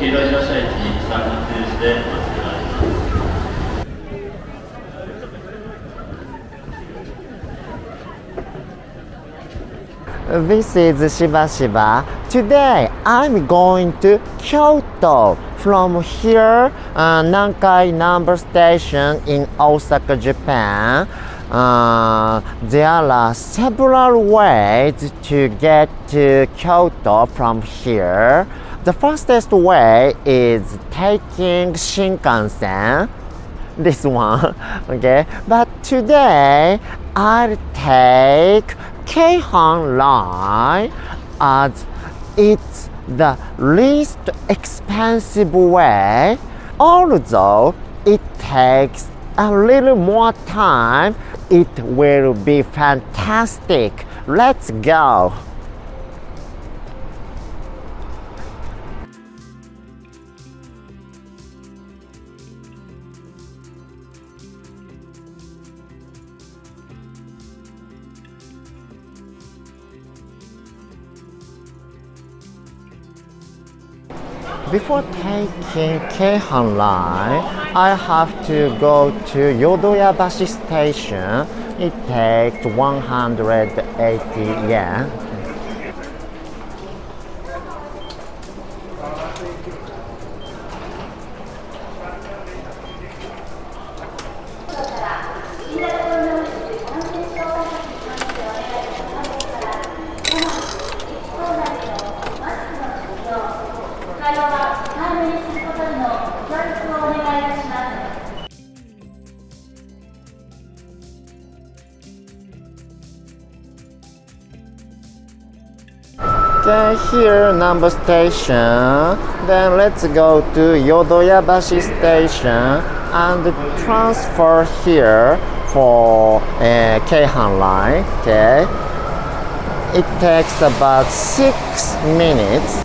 This is Shiba Shiba. Today I'm going to Kyoto. From here, uh, Nankai Namba station in Osaka, Japan. Uh, there are several ways to get to Kyoto from here. The fastest way is taking Shinkansen this one okay? But today i'll take keihan line as it's the least expensive way although it takes a little more time. It will be fantastic. Let's go Before taking Keihan line, I have to go to Yodoyabashi station. It takes 180 yen. here Namba station. Then let's go to Yodoyabashi station and transfer here for eh, uh, Keihan line okay? It takes about six minutes.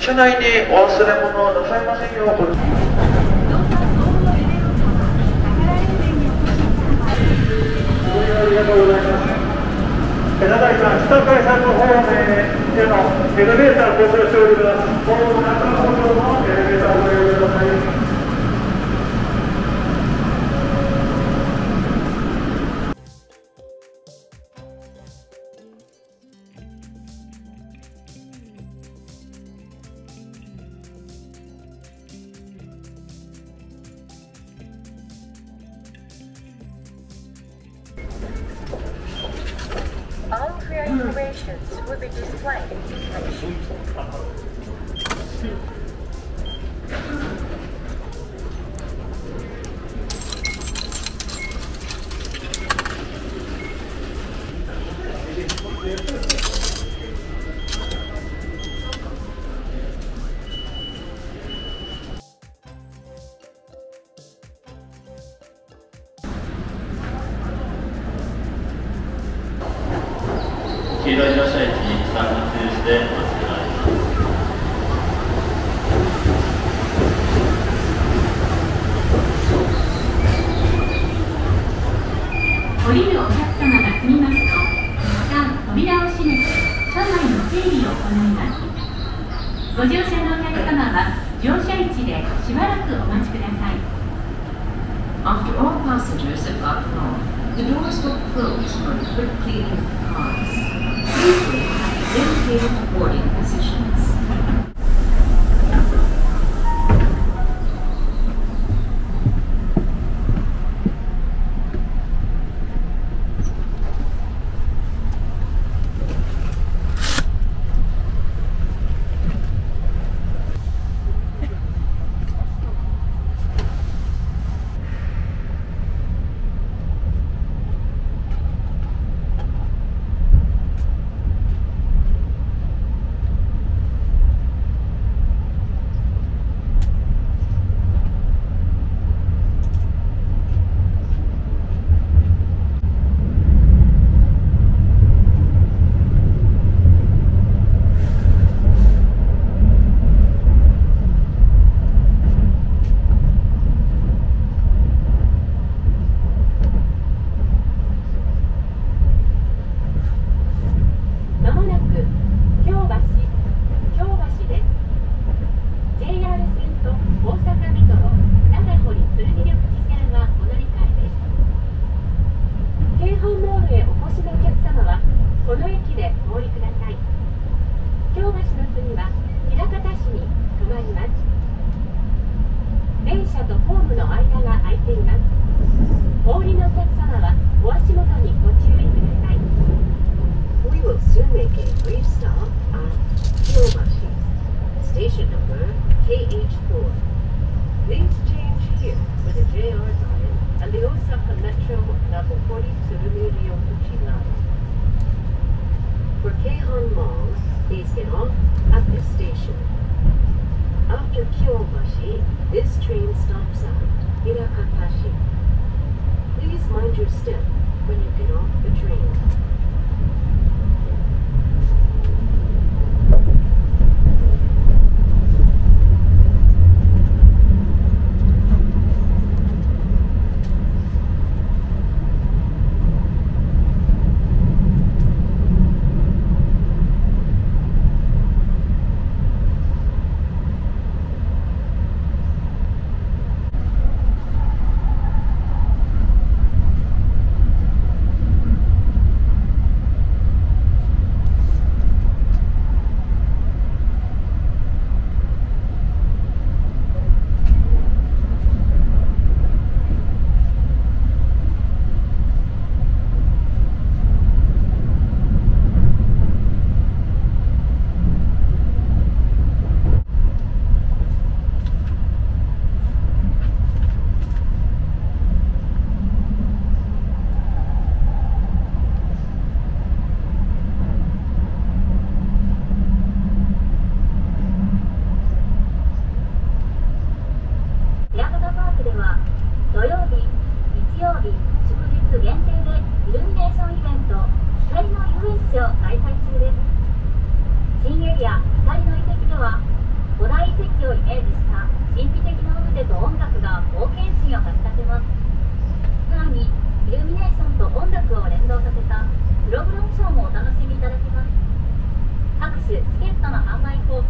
車内でりがとうございます。ただいま下階さんの方面へのエレベーターを交渉しております。Clear informations will be displayed 黄色い乗車位置に3人通じてお待ちください降りるお客様が済みますと、一旦扉を閉めて、車内の整理を行います。ご乗車のお客様は、乗車位置でしばらくお待ちください。After all passengers have gotten off, the doors will close for the quick cleaning of the cars. Please wait at dedicated boarding positions.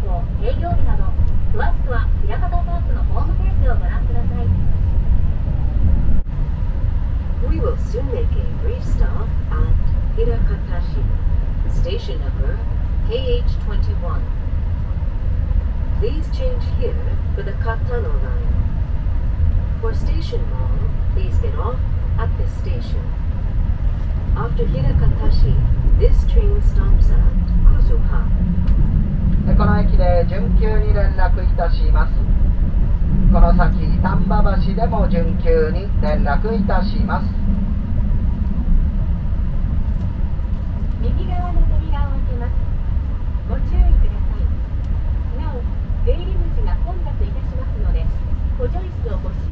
販売方法営業日など詳しくは平方パークのホームページをご覧ください We will soon make a brief stop at Hirakatashi, station number KH21. Please change here for the Katano line. For station mall, please get off at this station. After Hirakatashi, this train stops at Kuzuha. この駅で準急に連絡いたします。この先丹波橋でも準急に連絡いたします。右側の扉を開けます。ご注意ください。なお出入り口が混雑いたしますので補助椅子をご使用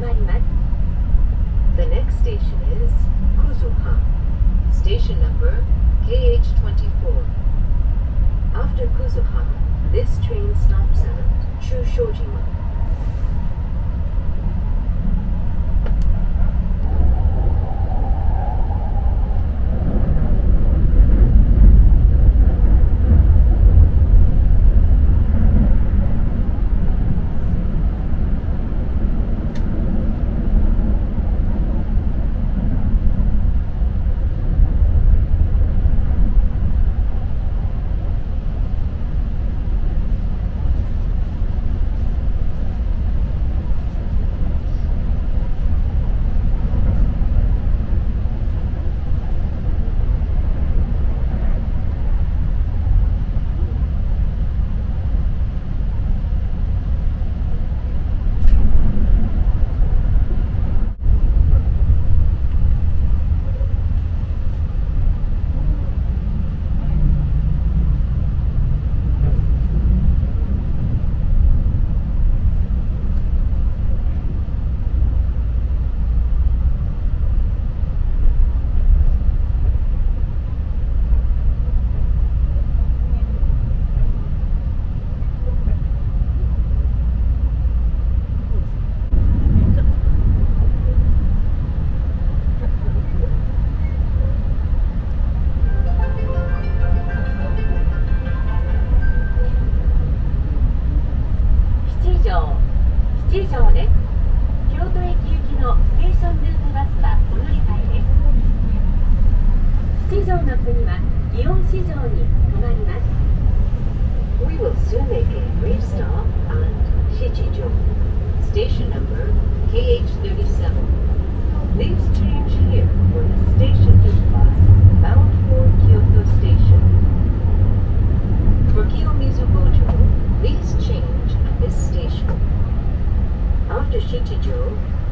The next station is Kuzuha, station number KH24. After Kuzuha, this train stops at Chushojima.「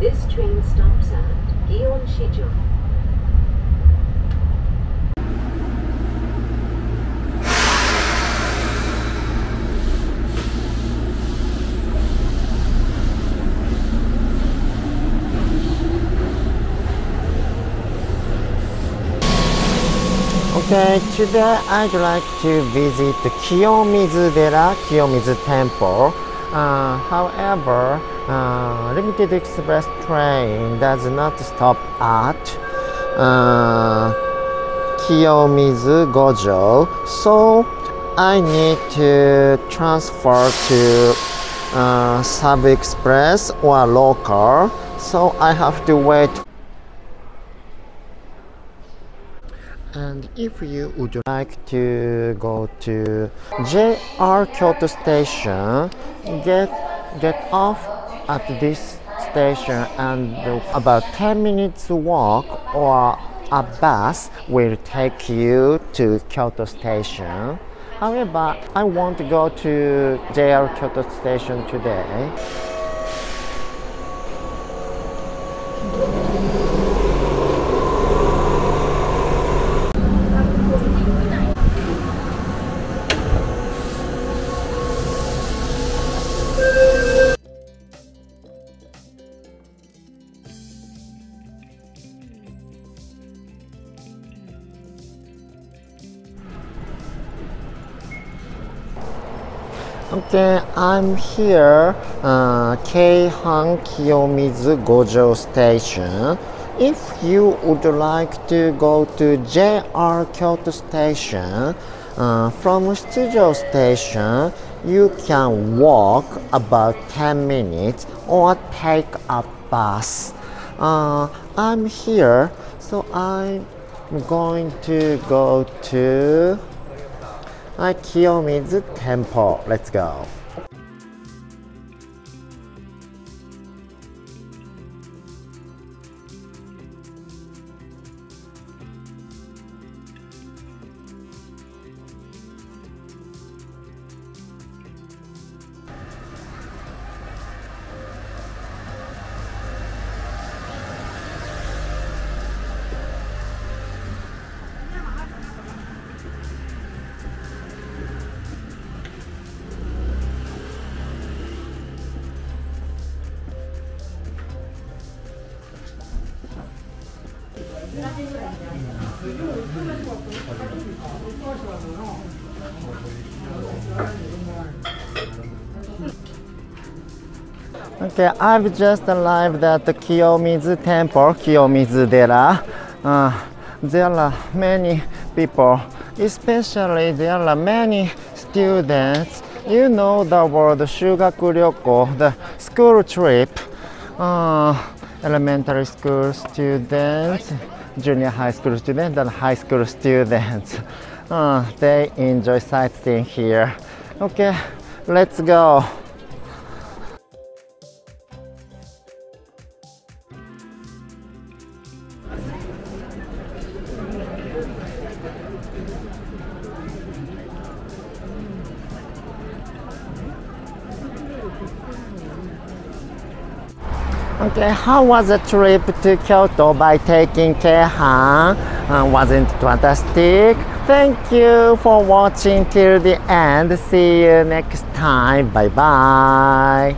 this train stops at Gion Shijo. Okay, today I'd like to visit the Kiyomizu-dera, Kiyomizu Temple. Uh, however, uh, limited express train. Does not stop at uh, Kiyomizu Gojo, so I need to transfer to uh, Sub Express or local. So I have to wait. And if you would like to go to JR Kyoto Station, get get off at this station and about 10 minutes walk or a bus will take you to Kyoto Station. However, I want to go to JR Kyoto Station today. I'm here, uh, Keihan Kiyomizu Gojo Station. If you would like to go to JR Kyoto Station, uh, from Shichijo Station, you can walk about 10 minutes or take a bus. Uh, I'm here, so I'm going to go to uh, Kiyomizu Temple. Let's go. Okay, I've just arrived at the Kiyomizu Temple, Kiyomizu-dera. Uh, there are many people, especially there are many students. You know the word Shugaku Ryoko, the school trip. Uh, elementary school students, junior high school students, and high school students. Uh, they enjoy sightseeing here. Okay, let's go. Okay, how was the trip to Kyoto by taking Keihan? Uh, wasn't fantastic? Thank you for watching till the end. See you next time. Bye bye.